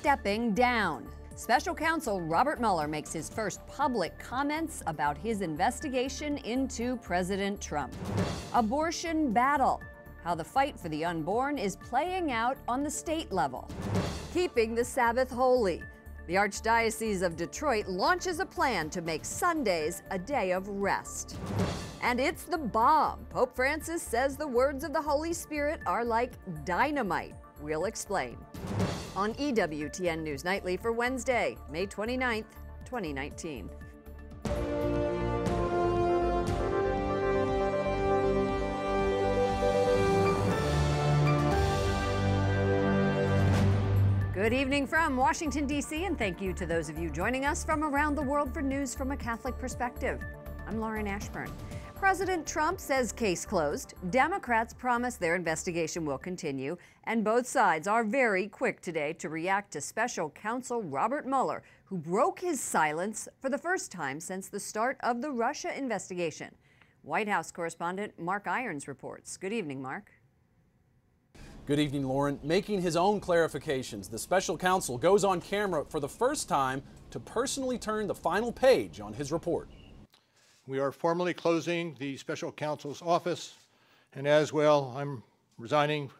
stepping down. Special counsel Robert Mueller makes his first public comments about his investigation into President Trump. Abortion battle. How the fight for the unborn is playing out on the state level. Keeping the Sabbath holy. The Archdiocese of Detroit launches a plan to make Sundays a day of rest. And it's the bomb. Pope Francis says the words of the Holy Spirit are like dynamite. We'll explain. On EWTN News Nightly for Wednesday, May 29th, 2019. Good evening from Washington, D.C., and thank you to those of you joining us from around the world for news from a Catholic perspective. I'm Lauren Ashburn. President Trump says case closed. Democrats promise their investigation will continue, and both sides are very quick today to react to special counsel Robert Mueller, who broke his silence for the first time since the start of the Russia investigation. White House correspondent Mark Irons reports. Good evening, Mark. Good evening, Lauren. Making his own clarifications, the special counsel goes on camera for the first time to personally turn the final page on his report. We are formally closing the special counsel's office, and as well, I'm resigning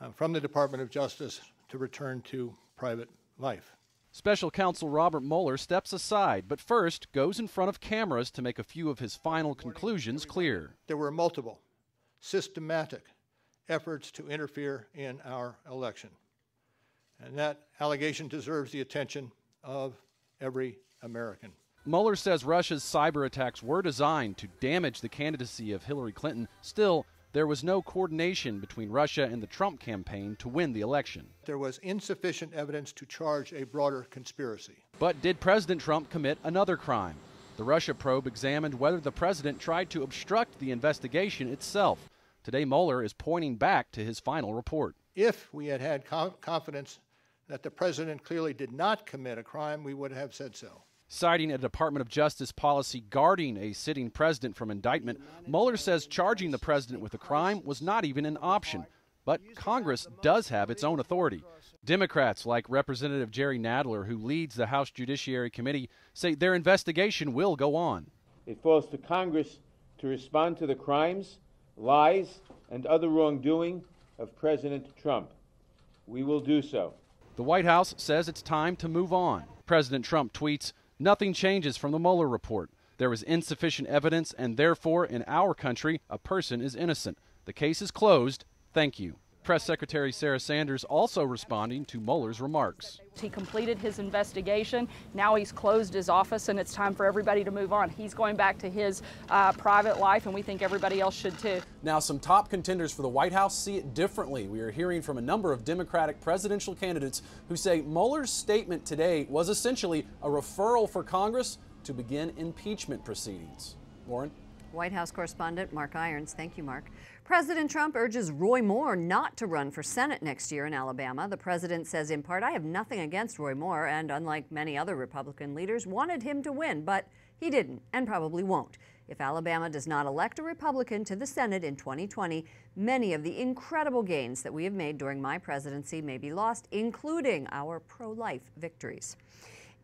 uh, from the Department of Justice to return to private life. Special counsel Robert Mueller steps aside, but first goes in front of cameras to make a few of his final conclusions clear. There were multiple, systematic efforts to interfere in our election. And that allegation deserves the attention of every American. Mueller says Russia's cyber attacks were designed to damage the candidacy of Hillary Clinton. Still, there was no coordination between Russia and the Trump campaign to win the election. There was insufficient evidence to charge a broader conspiracy. But did President Trump commit another crime? The Russia probe examined whether the president tried to obstruct the investigation itself. Today, Mueller is pointing back to his final report. If we had had confidence that the president clearly did not commit a crime, we would have said so. Citing a Department of Justice policy guarding a sitting president from indictment, Mueller says charging the president with a crime was not even an option. But Congress does have its own authority. Democrats, like Representative Jerry Nadler, who leads the House Judiciary Committee, say their investigation will go on. It falls to Congress to respond to the crimes, lies, and other wrongdoing of President Trump. We will do so. The White House says it's time to move on. President Trump tweets, Nothing changes from the Mueller report. There was insufficient evidence, and therefore, in our country, a person is innocent. The case is closed. Thank you. Press Secretary Sarah Sanders also responding to Mueller's remarks. He completed his investigation. Now he's closed his office, and it's time for everybody to move on. He's going back to his uh, private life, and we think everybody else should too. Now, some top contenders for the White House see it differently. We are hearing from a number of Democratic presidential candidates who say Mueller's statement today was essentially a referral for Congress to begin impeachment proceedings. Lauren? White House correspondent Mark Irons. Thank you, Mark. President Trump urges Roy Moore not to run for Senate next year in Alabama. The president says, in part, I have nothing against Roy Moore, and unlike many other Republican leaders, wanted him to win, but he didn't and probably won't. If Alabama does not elect a Republican to the Senate in 2020, many of the incredible gains that we have made during my presidency may be lost, including our pro life victories.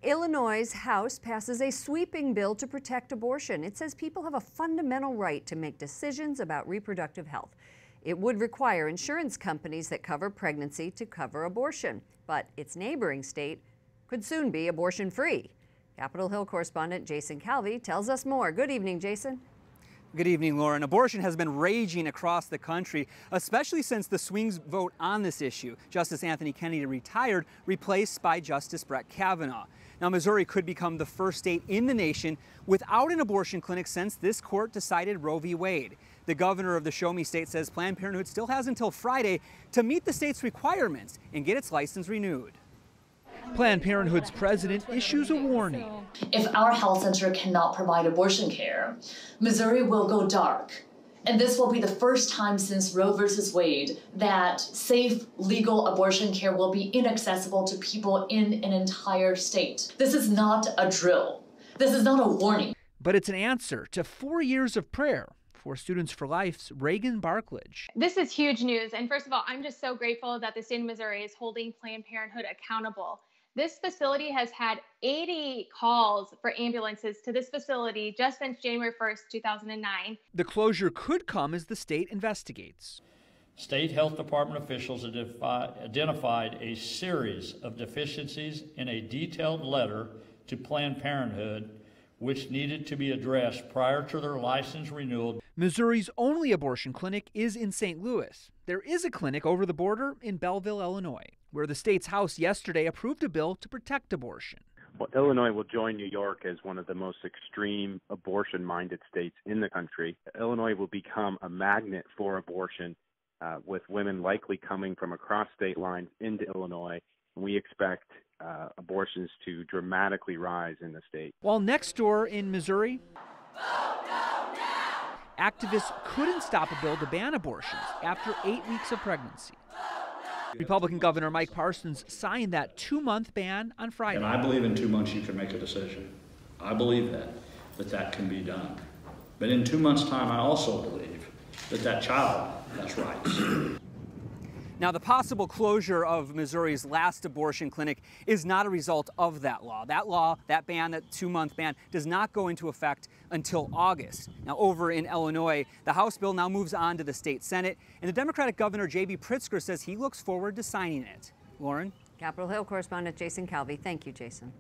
Illinois' House passes a sweeping bill to protect abortion. It says people have a fundamental right to make decisions about reproductive health. It would require insurance companies that cover pregnancy to cover abortion, but its neighboring state could soon be abortion free. Capitol Hill correspondent Jason Calvi tells us more. Good evening, Jason. Good evening, Lauren. Abortion has been raging across the country, especially since the swings vote on this issue. Justice Anthony Kennedy retired, replaced by Justice Brett Kavanaugh. Now, Missouri could become the first state in the nation without an abortion clinic since this court decided Roe v. Wade. The governor of the Show Me state says Planned Parenthood still has until Friday to meet the state's requirements and get its license renewed. Planned Parenthood's president issues a warning. If our health center cannot provide abortion care, Missouri will go dark and this will be the first time since Roe versus Wade that safe, legal abortion care will be inaccessible to people in an entire state. This is not a drill. This is not a warning. But it's an answer to four years of prayer For Students for Life's Reagan Barklage. This is huge news. And first of all, I'm just so grateful that the state of Missouri is holding Planned Parenthood accountable. This facility has had 80 calls for ambulances to this facility just since January 1st, 2009. The closure could come as the state investigates. State health department officials identified a series of deficiencies in a detailed letter to Planned Parenthood which needed to be addressed prior to their license renewal. Missouri's only abortion clinic is in St. Louis. There is a clinic over the border in Belleville, Illinois, where the state's House yesterday approved a bill to protect abortion. Well, Illinois will join New York as one of the most extreme abortion minded states in the country. Illinois will become a magnet for abortion, uh, with women likely coming from across state lines into Illinois. And we expect uh, abortions to dramatically rise in the state. While next door in Missouri, activists couldn't stop a bill to ban abortions after eight weeks of pregnancy. Republican Governor Mike Parsons signed that two month ban on Friday. And I believe in two months you can make a decision. I believe that, that that can be done. But in two months' time, I also believe that that child has rights. Now, the possible closure of Missouri's last abortion clinic is not a result of that law. That law, that ban, that two month ban, does not go into effect until August. Now, over in Illinois, the House bill now moves on to the state Senate, and the Democratic Governor J.B. Pritzker says he looks forward to signing it. Lauren? Capitol Hill correspondent Jason Calvi. Thank you, Jason.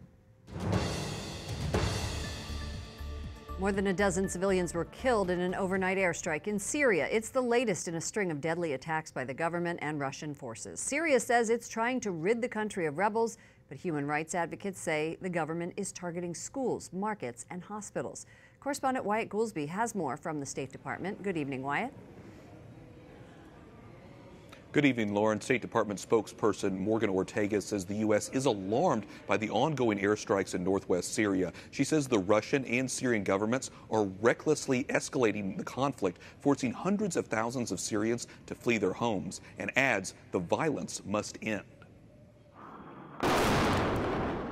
More than a dozen civilians were killed in an overnight airstrike in Syria. It's the latest in a string of deadly attacks by the government and Russian forces. Syria says it's trying to rid the country of rebels, but human rights advocates say the government is targeting schools, markets, and hospitals. Correspondent Wyatt Goolsby has more from the State Department. Good evening, Wyatt. Good evening, Lauren. State Department spokesperson Morgan Ortagus says the U.S. is alarmed by the ongoing airstrikes in northwest Syria. She says the Russian and Syrian governments are recklessly escalating the conflict, forcing hundreds of thousands of Syrians to flee their homes, and adds the violence must end.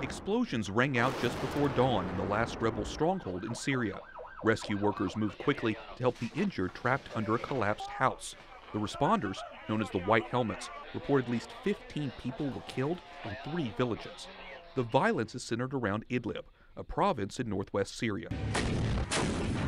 Explosions rang out just before dawn in the last rebel stronghold in Syria. Rescue workers moved quickly to help the injured trapped under a collapsed house. The responders, known as the White Helmets, report at least 15 people were killed in three villages. The violence is centered around Idlib, a province in northwest Syria.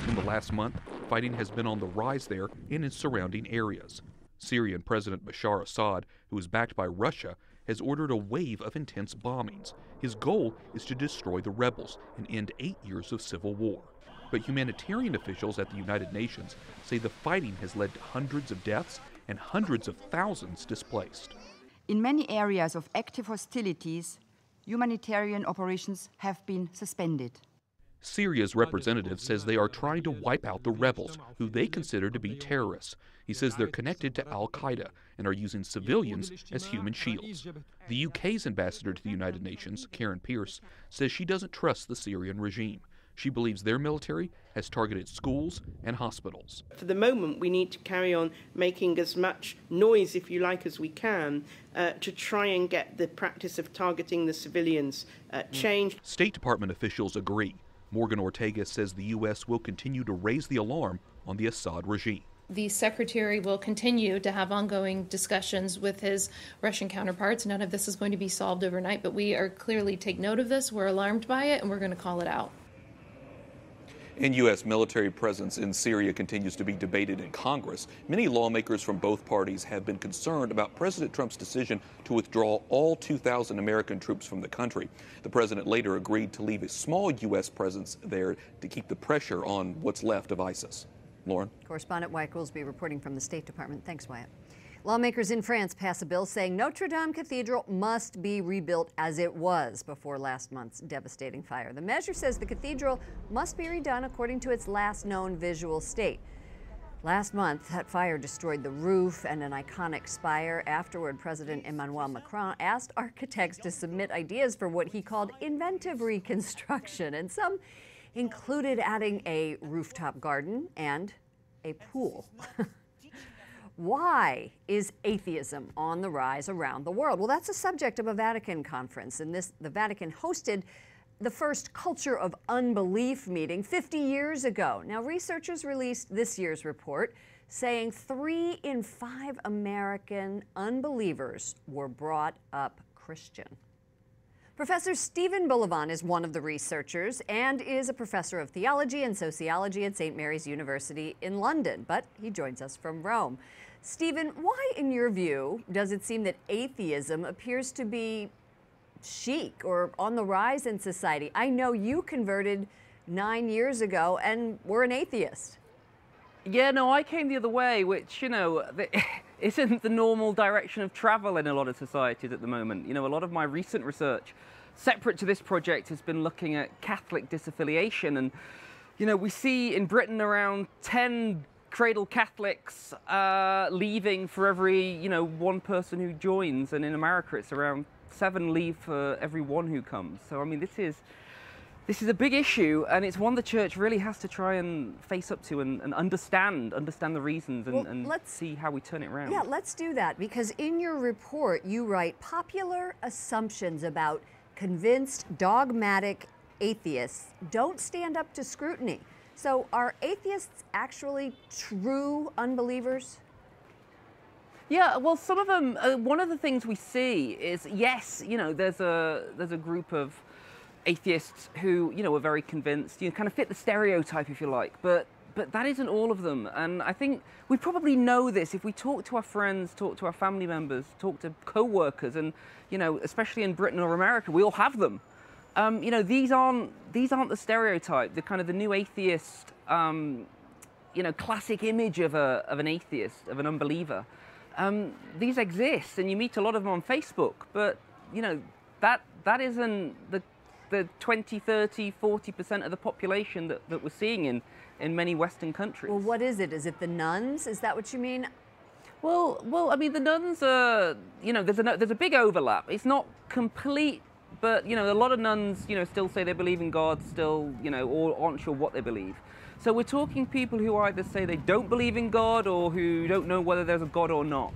In the last month, fighting has been on the rise there and in surrounding areas. Syrian President Bashar Assad, who is backed by Russia, has ordered a wave of intense bombings. His goal is to destroy the rebels and end eight years of civil war but humanitarian officials at the United Nations say the fighting has led to hundreds of deaths and hundreds of thousands displaced. In many areas of active hostilities, humanitarian operations have been suspended. Syria's representative says they are trying to wipe out the rebels, who they consider to be terrorists. He says they're connected to Al Qaeda and are using civilians as human shields. The UK's ambassador to the United Nations, Karen Pierce, says she doesn't trust the Syrian regime. She believes their military has targeted schools and hospitals. For the moment, we need to carry on making as much noise, if you like, as we can uh, to try and get the practice of targeting the civilians uh, changed. State Department officials agree. Morgan Ortagus says the U.S. will continue to raise the alarm on the Assad regime the secretary will continue to have ongoing discussions with his Russian counterparts. None of this is going to be solved overnight, but we are clearly take note of this. We're alarmed by it, and we're going to call it out. And U.S. military presence in Syria continues to be debated in Congress. Many lawmakers from both parties have been concerned about President Trump's decision to withdraw all 2,000 American troops from the country. The president later agreed to leave a small U.S. presence there to keep the pressure on what's left of ISIS. Lauren? Correspondent Wyatt Goolsby reporting from the State Department. Thanks, Wyatt. Lawmakers in France pass a bill saying Notre Dame Cathedral must be rebuilt as it was before last month's devastating fire. The measure says the cathedral must be redone according to its last known visual state. Last month, that fire destroyed the roof and an iconic spire. Afterward, President Emmanuel Macron asked architects to submit ideas for what he called inventive reconstruction, and some included adding a rooftop garden and a pool. Why is atheism on the rise around the world? Well, that's the subject of a Vatican conference, and this the Vatican hosted the first Culture of Unbelief meeting 50 years ago. Now, researchers released this year's report saying three in five American unbelievers were brought up Christian. Professor Stephen Bullivant is one of the researchers and is a professor of theology and sociology at St. Mary's University in London, but he joins us from Rome. Stephen, why, in your view, does it seem that atheism appears to be chic or on the rise in society? I know you converted nine years ago and were an atheist. Yeah, no, I came the other way, which, you know, isn't the normal direction of travel in a lot of societies at the moment. You know, a lot of my recent research, separate to this project, has been looking at Catholic disaffiliation. And, you know, we see in Britain around 10 cradle Catholics uh, leaving for every, you know, one person who joins. And in America, it's around seven leave for every one who comes. So, I mean, this is this is a big issue and it's one the church really has to try and face up to and, and understand understand the reasons and, Well, and let's- see how we turn it around Yeah, let's do that because in your report you write popular assumptions about convinced dogmatic atheists don't stand up to scrutiny. So are atheists actually true unbelievers? Yeah, well, some of them. Uh, one of the things we see is yes, you know, there's a there's a group of atheists who you know are very convinced, you know, kind of fit the stereotype if you like, but but that isn't all of them. And I think we probably know this if we talk to our friends, talk to our family members, talk to co-workers, and you know, especially in Britain or America, we all have them. Um, you know, these aren't these aren't the stereotype, the kind of the new atheist. Um, you know, classic image of, a, of an atheist, of an unbeliever. Um, these exist, and you meet a lot of them on Facebook, but, you know, that, that isn't the, the 20, 30, 40% of the population that, that we're seeing in, in many Western countries. Well, what is it? Is it the nones? Is that what you mean? Well, well, I mean, the nones are, you know, there's a there's a big overlap. It's not complete, but you know, a lot of nones, you know, still say they believe in God, still, you know, or aren't sure what they believe. So we're talking people who either say they don't believe in God or who don't know whether there's a God or not.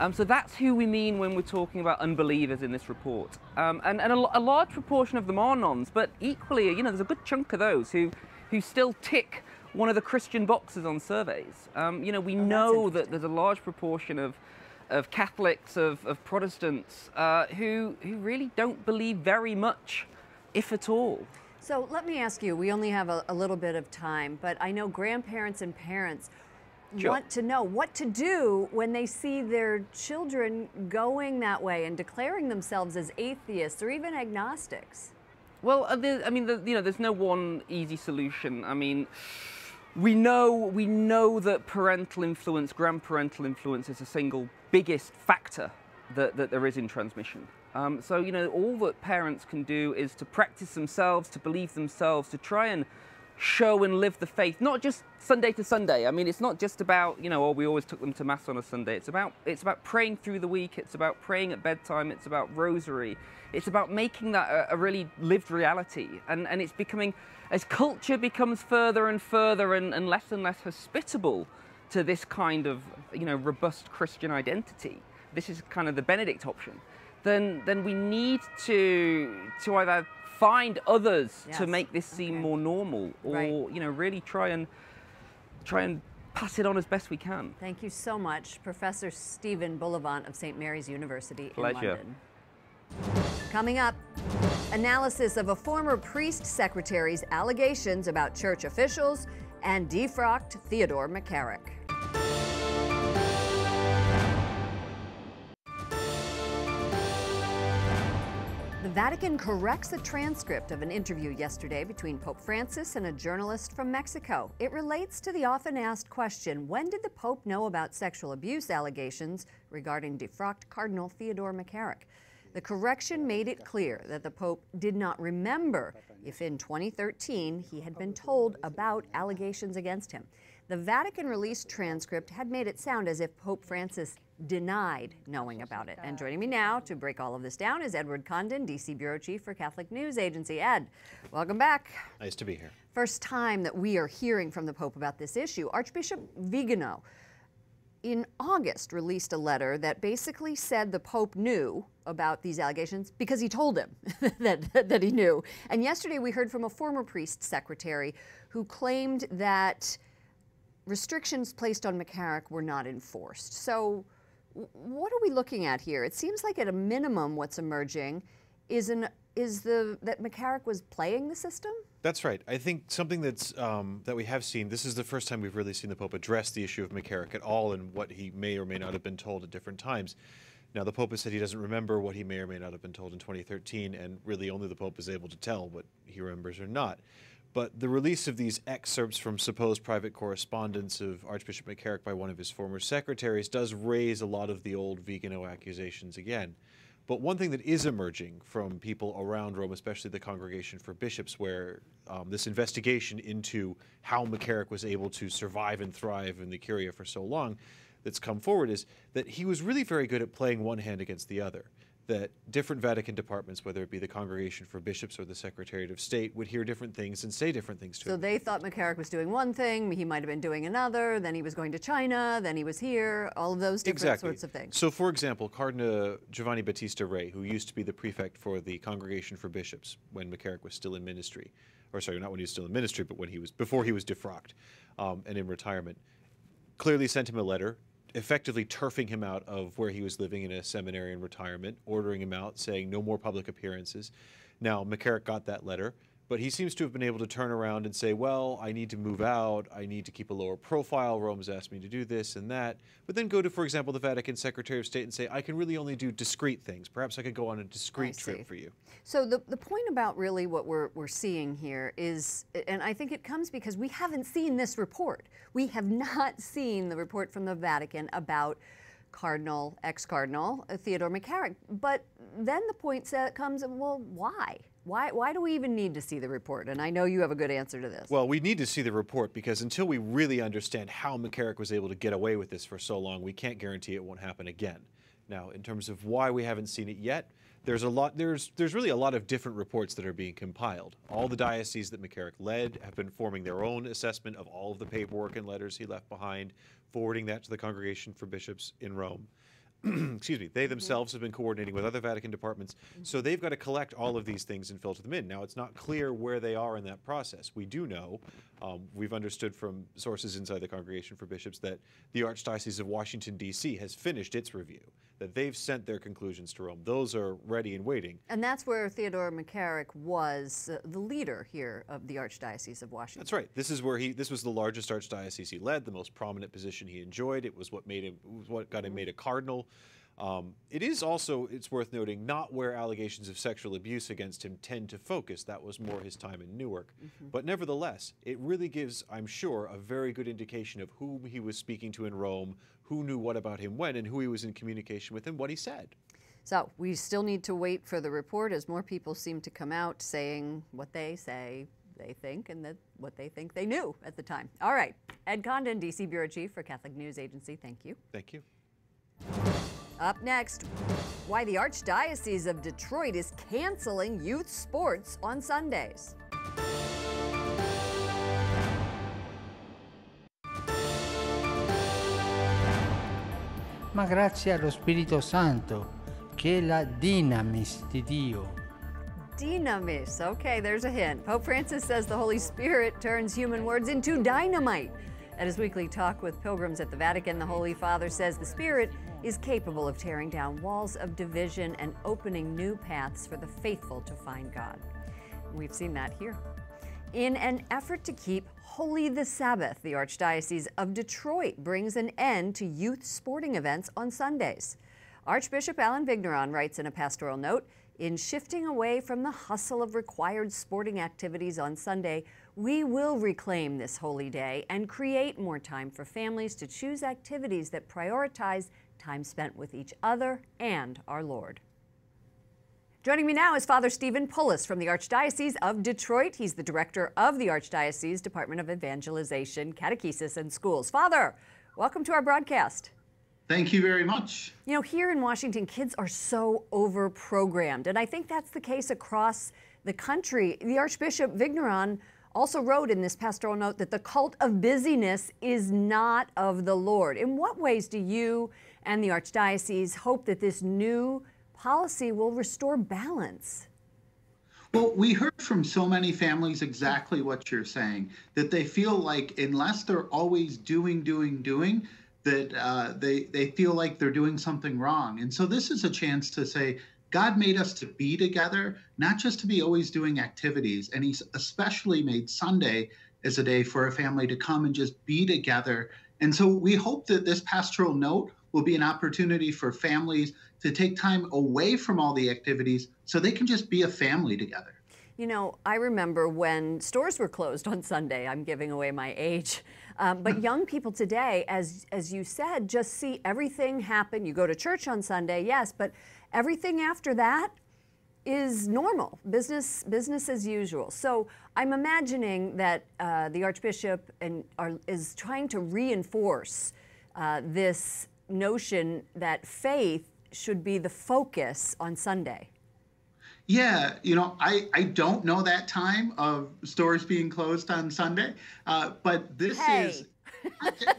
Um, so that's who we mean when we're talking about unbelievers in this report. Um, and and a, a large proportion of them are nones, but equally, you know, there's a good chunk of those who, who still tick one of the Christian boxes on surveys. Um, you know, we know that there's a large proportion of, of Catholics, of, of Protestants, uh, who, who really don't believe very much, if at all. So let me ask you, we only have a, a little bit of time, but I know grandparents and parents Sure. want to know what to do when they see their children going that way and declaring themselves as atheists or even agnostics. Well, uh, I mean, the, you know, there's no one easy solution. I mean, we know we know that parental influence, grandparental influence, is the single biggest factor that, that there is in transmission. Um, so you know, all that parents can do is to practice themselves, to believe themselves, to try and show and live the faith, not just Sunday to Sunday. I mean, it's not just about you know, oh, we always took them to mass on a Sunday. It's about it's about praying through the week. It's about praying at bedtime. It's about rosary. It's about making that a, a really lived reality, and and it's becoming as culture becomes further and further and, and less and less hospitable to this kind of you know robust Christian identity. This is kind of the Benedict option. Then then we need to to either find others to make this seem more normal, or Right. you know really try and try and pass it on as best we can. Thank you so much, Professor Stephen Bullivant of St. Mary's University Pleasure. in London. Coming up, analysis of a former priest secretary's allegations about church officials and defrocked Theodore McCarrick. Vatican corrects a transcript of an interview yesterday between Pope Francis and a journalist from Mexico. It relates to the often asked question when did the Pope know about sexual abuse allegations regarding defrocked Cardinal Theodore McCarrick? The correction made it clear that the Pope did not remember if in 2013 he had been told about allegations against him. The Vatican released transcript had made it sound as if Pope Francis denied knowing about it. And joining me now to break all of this down is Edward Condon, DC Bureau Chief for Catholic News Agency. Ed, welcome back. Nice to be here. First time that we are hearing from the Pope about this issue. Archbishop Vigano in August released a letter that basically said the Pope knew about these allegations? Because he told him that, that he knew. And yesterday we heard from a former priest secretary who claimed that restrictions placed on McCarrick were not enforced. So, what are we looking at here? It seems like at a minimum, what's emerging is an is the that McCarrick was playing the system. That's right. I think something that's um, that we have seen. This is the first time we've really seen the Pope address the issue of McCarrick at all, and what he may or may not have been told at different times. Now, the Pope has said he doesn't remember what he may or may not have been told in 2013, and really only the Pope is able to tell what he remembers or not. But the release of these excerpts from supposed private correspondence of Archbishop McCarrick by one of his former secretaries does raise a lot of the old Vigano accusations again. But one thing that is emerging from people around Rome, especially the Congregation for Bishops, where um, this investigation into how McCarrick was able to survive and thrive in the Curia for so long that's come forward, is that he was really very good at playing one hand against the other that different Vatican departments, whether it be the Congregation for Bishops or the Secretariat of State, would hear different things and say different things to so him. So they thought McCarrick was doing one thing, he might have been doing another, then he was going to China, then he was here, all of those different exactly. sorts of things. So, for example, Cardinal Giovanni Battista Re, who used to be the prefect for the Congregation for Bishops when McCarrick was still in ministry, or sorry, not when he was still in ministry, but when he was before he was defrocked um, and in retirement, clearly sent him a letter effectively turfing him out of where he was living in a seminary in retirement, ordering him out, saying no more public appearances. Now, McCarrick got that letter, but he seems to have been able to turn around and say, well, I need to move out, I need to keep a lower profile, Rome's asked me to do this and that, but then go to, for example, the Vatican Secretary of State and say, I can really only do discreet things. Perhaps I could go on a discreet trip for you. So the, the point about really what we're, we're seeing here is, and I think it comes because we haven't seen this report. We have not seen the report from the Vatican about Cardinal, ex-Cardinal uh, Theodore McCarrick. But then the point comes, well, why? Why, why do we even need to see the report? And I know you have a good answer to this. Well, we need to see the report because until we really understand how McCarrick was able to get away with this for so long, we can't guarantee it won't happen again. Now, in terms of why we haven't seen it yet, there's a lot there's there's really a lot of different reports that are being compiled. All the dioceses that McCarrick led have been forming their own assessment of all of the paperwork and letters he left behind, forwarding that to the Congregation for Bishops in Rome. excuse me, they themselves have been coordinating with other Vatican departments. So they've got to collect all of these things and filter them in. Now, it's not clear where they are in that process. We do know, um, we've understood from sources inside the Congregation for Bishops that the Archdiocese of Washington, D.C. has finished its review, that they've sent their conclusions to Rome. Those are ready and waiting. And that's where Theodore McCarrick was uh, the leader here of the Archdiocese of Washington. That's right. This is where he, this was the largest archdiocese he led, the most prominent position he enjoyed. It was what made him, what got him made a cardinal. Um, it is also, it's worth noting, not where allegations of sexual abuse against him tend to focus. That was more his time in Newark. Mm-hmm. But nevertheless, it really gives, I'm sure, a very good indication of whom he was speaking to in Rome, who knew what about him when, and who he was in communication with, and what he said. So we still need to wait for the report as more people seem to come out saying what they say they think and that what they think they knew at the time. All right. Ed Condon, DC Bureau Chief for Catholic News Agency. Thank you. Thank you. Up next, why the Archdiocese of Detroit is canceling youth sports on Sundays. Ma grazie allo Spirito Santo, che è la dinamis di Dio. Dynamis. Okay, there's a hint. Pope Francis says the Holy Spirit turns human words into dynamite. At his weekly talk with pilgrims at the Vatican, the Holy Father says the Spirit is capable of tearing down walls of division and opening new paths for the faithful to find God. We've seen that here. In an effort to keep holy the Sabbath, the Archdiocese of Detroit brings an end to youth sporting events on Sundays. Archbishop Allen Vigneron writes in a pastoral note In shifting away from the hustle of required sporting activities on Sunday, we will reclaim this holy day and create more time for families to choose activities that prioritize time spent with each other and our Lord. Joining me now is Father Stephen Pullis from the Archdiocese of Detroit. He's the director of the Archdiocese Department of Evangelization, Catechesis, and Schools. Father, welcome to our broadcast. Thank you very much. You know, here in Washington, kids are so over-programmed, and I think that's the case across the country. The Archbishop Vigneron also wrote in this pastoral note that the cult of busyness is not of the Lord. In what ways do you and the Archdiocese hope that this new policy will restore balance. Well, we heard from so many families exactly what you're saying that they feel like unless they're always doing, doing, doing, that uh, they they feel like they're doing something wrong. And so this is a chance to say, God made us to be together, not just to be always doing activities. And He's especially made Sunday as a day for a family to come and just be together. And so we hope that this pastoral note will be an opportunity for families to take time away from all the activities so they can just be a family together. You know, I remember when stores were closed on Sunday. I'm giving away my age. Um, but young people today, as, as you said, just see everything happen. You go to church on Sunday, yes, but everything after that is normal, business, business as usual. So I'm imagining that uh, the Archbishop and are, is trying to reinforce uh, this notion that faith should be the focus on Sunday. Yeah, you know, I, I don't know that time of stores being closed on Sunday, uh, but this hey. is.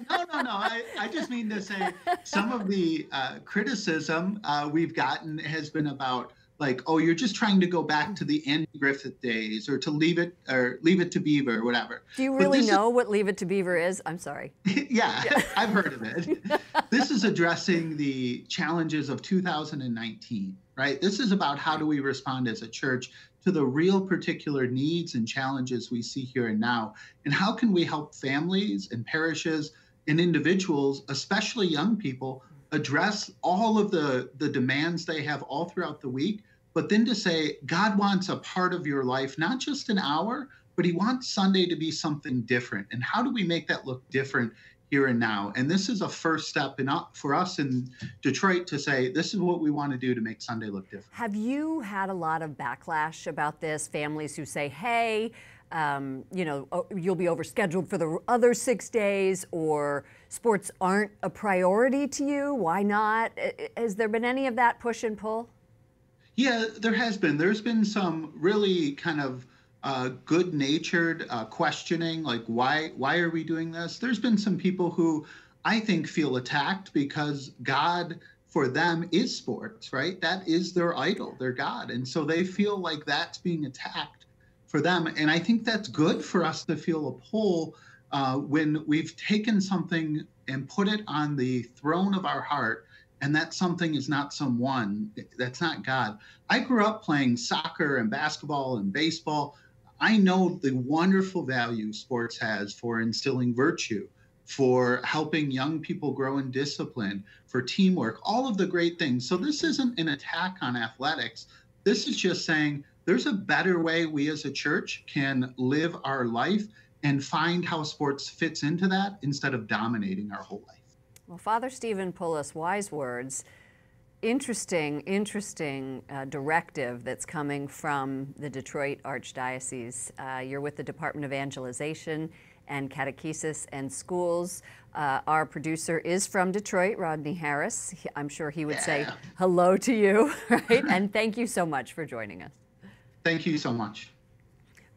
no, no, no. I, I just mean to say some of the uh, criticism uh, we've gotten has been about like, oh, you're just trying to go back to the Andy Griffith days or to leave it or leave it to Beaver or whatever. Do you really know is, what leave it to Beaver is? I'm sorry. yeah, yeah. I've heard of it. this is addressing the challenges of 2019 right? This is about how do we respond as a church to the real particular needs and challenges we see here and now, and how can we help families and parishes and individuals, especially young people, address all of the, the demands they have all throughout the week, but then to say, God wants a part of your life, not just an hour, but He wants Sunday to be something different. And how do we make that look different here and now. And this is a first step in, for us in Detroit to say, this is what we want to do to make Sunday look different. Have you had a lot of backlash about this? Families who say, hey, um, you know, oh, you'll be overscheduled for the other six days, or sports aren't a priority to you. Why not? Has there been any of that push and pull? Yeah, there has been. There's been some really kind of uh, good-natured uh, questioning, like why why are we doing this? There's been some people who I think feel attacked because God for them is sports, right? That is their idol, their God, and so they feel like that's being attacked for them. And I think that's good for us to feel a pull uh, when we've taken something and put it on the throne of our heart and that something is not someone that's not god i grew up playing soccer and basketball and baseball I know the wonderful value sports has for instilling virtue, for helping young people grow in discipline, for teamwork, all of the great things. So this isn't an attack on athletics. This is just saying there's a better way we as a church can live our life and find how sports fits into that instead of dominating our whole life. Well, Father Stephen Pullis, wise words interesting, interesting uh, directive that's coming from the Detroit Archdiocese. Uh, you're with the Department of Evangelization and Catechesis and Schools. Uh, our producer is from Detroit, Rodney Harris. He, I'm sure he would yeah. say hello to you, right? and thank you so much for joining us. Thank you so much.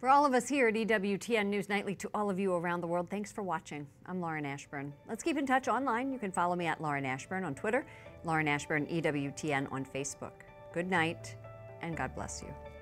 For all of us here at EWTN News Nightly, to all of you around the world, thanks for watching. I'm Lauren Ashburn. Let's keep in touch online. You can follow me at Lauren Ashburn on Twitter Lauren Ashburn, EWTN on Facebook. Good night, and God bless you.